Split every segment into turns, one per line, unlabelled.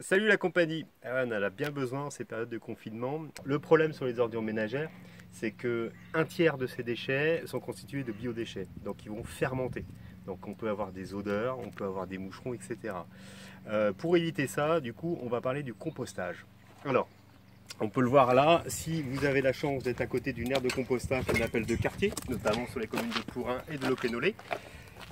Salut la compagnie ah, On en a bien besoin en ces périodes de confinement. Le problème sur les ordures ménagères, c'est que un tiers de ces déchets sont constitués de biodéchets, donc ils vont fermenter. Donc on peut avoir des odeurs, on peut avoir des moucherons, etc. Euh, pour éviter ça, du coup, on va parler du compostage. Alors, on peut le voir là, si vous avez la chance d'être à côté d'une aire de compostage qu'on appelle de quartier, notamment sur les communes de Tourin et de Locquenolé,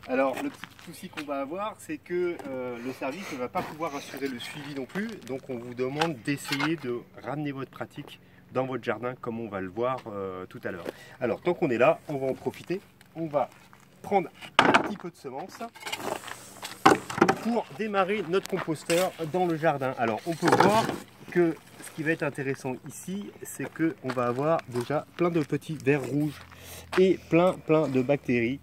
alors le petit souci qu'on va avoir, c'est que euh, le service ne va pas pouvoir assurer le suivi non plus, donc on vous demande d'essayer de ramener votre pratique dans votre jardin comme on va le voir euh, tout à l'heure. Alors tant qu'on est là, on va en profiter, on va prendre un petit peu de semences pour démarrer notre composteur dans le jardin. Alors on peut voir que ce qui va être intéressant ici, c'est qu'on va avoir déjà plein de petits vers rouges et plein plein de bactéries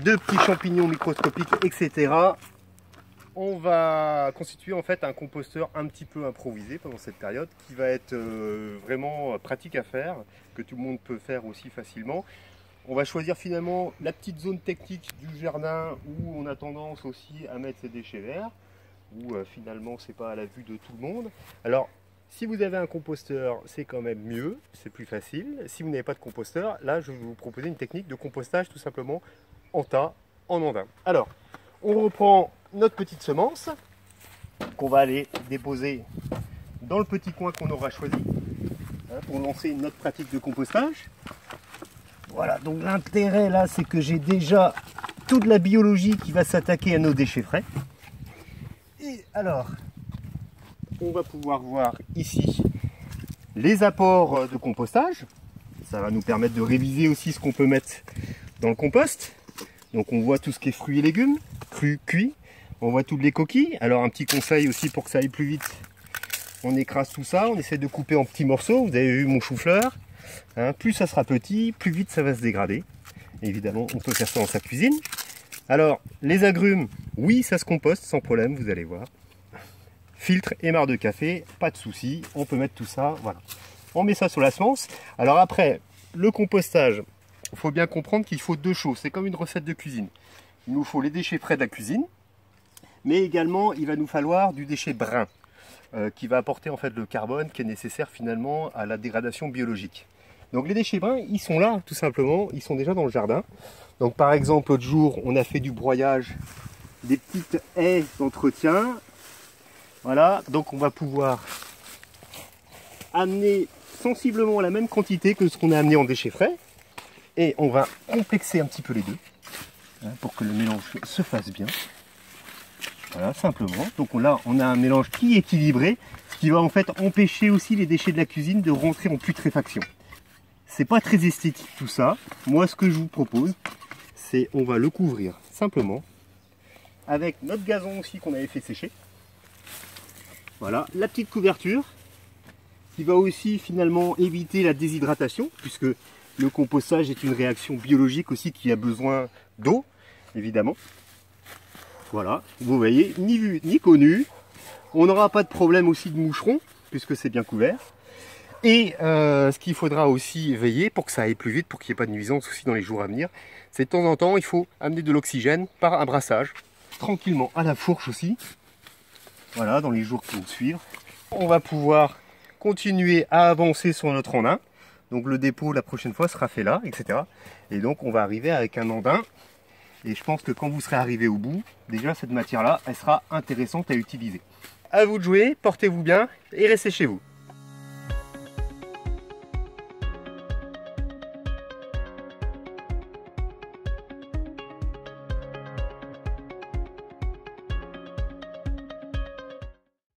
de petits champignons microscopiques, etc. On va constituer en fait un composteur un petit peu improvisé pendant cette période qui va être euh, vraiment pratique à faire, que tout le monde peut faire aussi facilement. On va choisir finalement la petite zone technique du jardin où on a tendance aussi à mettre ses déchets verts, où euh, finalement c'est pas à la vue de tout le monde. Alors si vous avez un composteur, c'est quand même mieux, c'est plus facile. Si vous n'avez pas de composteur, là je vais vous proposer une technique de compostage tout simplement en tas, en ondin. Alors, on reprend notre petite semence qu'on va aller déposer dans le petit coin qu'on aura choisi hein, pour lancer notre pratique de compostage. Voilà, donc l'intérêt là, c'est que j'ai déjà toute la biologie qui va s'attaquer à nos déchets frais. Et alors, on va pouvoir voir ici les apports de compostage. Ça va nous permettre de réviser aussi ce qu'on peut mettre dans le compost. Donc on voit tout ce qui est fruits et légumes, crus, cuits. On voit toutes les coquilles. Alors un petit conseil aussi pour que ça aille plus vite. On écrase tout ça, on essaie de couper en petits morceaux. Vous avez vu mon chou-fleur. Hein, plus ça sera petit, plus vite ça va se dégrader. Évidemment, on peut faire ça dans sa cuisine. Alors, les agrumes, oui, ça se composte sans problème, vous allez voir. Filtre et marre de café, pas de souci. On peut mettre tout ça, voilà. On met ça sur la semence. Alors après, le compostage, il faut bien comprendre qu'il faut deux choses. C'est comme une recette de cuisine. Il nous faut les déchets frais de la cuisine, mais également il va nous falloir du déchet brun, euh, qui va apporter en fait le carbone qui est nécessaire finalement à la dégradation biologique. Donc les déchets bruns, ils sont là tout simplement, ils sont déjà dans le jardin. Donc par exemple l'autre jour, on a fait du broyage, des petites haies d'entretien. Voilà, donc on va pouvoir amener sensiblement la même quantité que ce qu'on a amené en déchets frais. Et on va complexer un petit peu les deux hein, pour que le mélange se fasse bien. Voilà, simplement. Donc là, on a un mélange qui est équilibré, ce qui va en fait empêcher aussi les déchets de la cuisine de rentrer en putréfaction. C'est pas très esthétique tout ça. Moi, ce que je vous propose, c'est on va le couvrir simplement avec notre gazon aussi qu'on avait fait sécher. Voilà, la petite couverture qui va aussi finalement éviter la déshydratation puisque le compostage est une réaction biologique aussi qui a besoin d'eau, évidemment. Voilà, vous voyez, ni vu ni connu. On n'aura pas de problème aussi de moucherons, puisque c'est bien couvert. Et euh, ce qu'il faudra aussi veiller pour que ça aille plus vite, pour qu'il n'y ait pas de nuisance aussi dans les jours à venir, c'est de temps en temps, il faut amener de l'oxygène par un brassage, tranquillement à la fourche aussi. Voilà, dans les jours qui vont suivre. On va pouvoir continuer à avancer sur notre rondin. Donc le dépôt la prochaine fois sera fait là, etc. Et donc on va arriver avec un andin. Et je pense que quand vous serez arrivé au bout, déjà cette matière-là, elle sera intéressante à utiliser. À vous de jouer, portez-vous bien et restez chez vous.